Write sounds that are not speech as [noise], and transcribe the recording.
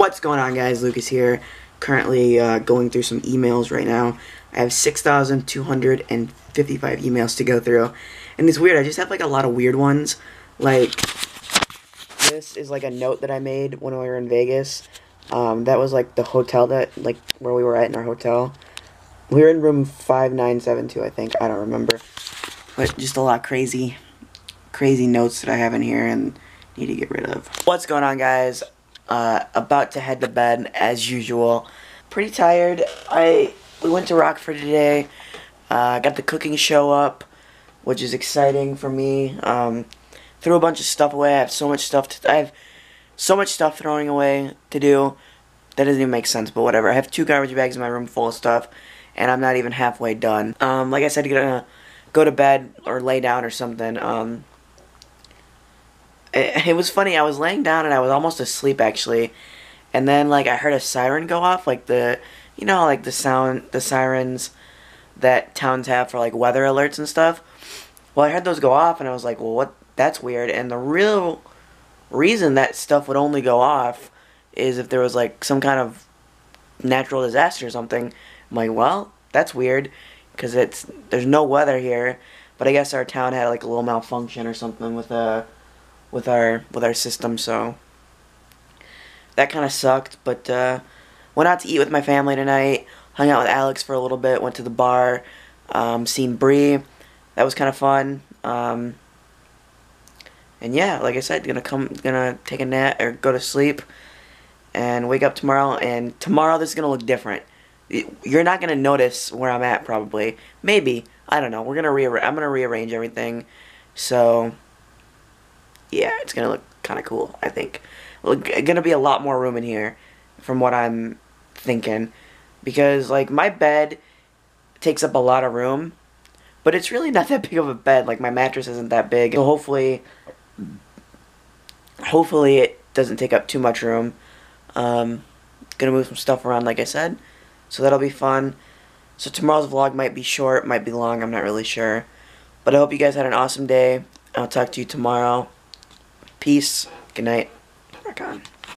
What's going on guys, Lucas here. Currently uh, going through some emails right now. I have 6,255 emails to go through. And it's weird, I just have like a lot of weird ones. Like, this is like a note that I made when we were in Vegas. Um, that was like the hotel that, like, where we were at in our hotel. We were in room 5972, I think. I don't remember. But just a lot crazy, crazy notes that I have in here and need to get rid of. What's going on, guys? Uh, about to head to bed as usual. Pretty tired. I we went to Rockford today. Uh, got the cooking show up, which is exciting for me. Um, threw a bunch of stuff away. I have so much stuff. To, I have so much stuff throwing away to do. That doesn't even make sense, but whatever. I have two garbage bags in my room full of stuff, and I'm not even halfway done. Um, like I said, to gonna go to bed or lay down or something. Um, it, it was funny. I was laying down and I was almost asleep actually, and then like I heard a siren go off, like the you know like the sound the sirens that towns have for like weather alerts and stuff. Well, I heard those go off and I was like, well, what? That's weird. And the real reason that stuff would only go off is if there was like some kind of natural disaster or something. I'm like, well, that's weird because it's there's no weather here. But I guess our town had like a little malfunction or something with a uh, with our with our system, so that kind of sucked. But uh, went out to eat with my family tonight. Hung out with Alex for a little bit. Went to the bar. Um, seen Bree. That was kind of fun. Um, and yeah, like I said, gonna come, gonna take a nap or go to sleep, and wake up tomorrow. And tomorrow this is gonna look different. You're not gonna notice where I'm at probably. Maybe I don't know. We're gonna rearrange. I'm gonna rearrange everything. So yeah, it's gonna look kind of cool. I think. Look, gonna be a lot more room in here, from what I'm thinking, because like my bed takes up a lot of room, but it's really not [laughs] that big of a bed. Like my mattress isn't that big. So hopefully, hopefully it doesn't take up too much room. Um, gonna move some stuff around, like I said, so that'll be fun. So tomorrow's vlog might be short, might be long. I'm not really sure, but I hope you guys had an awesome day. I'll talk to you tomorrow. Peace. Good night. Rock on.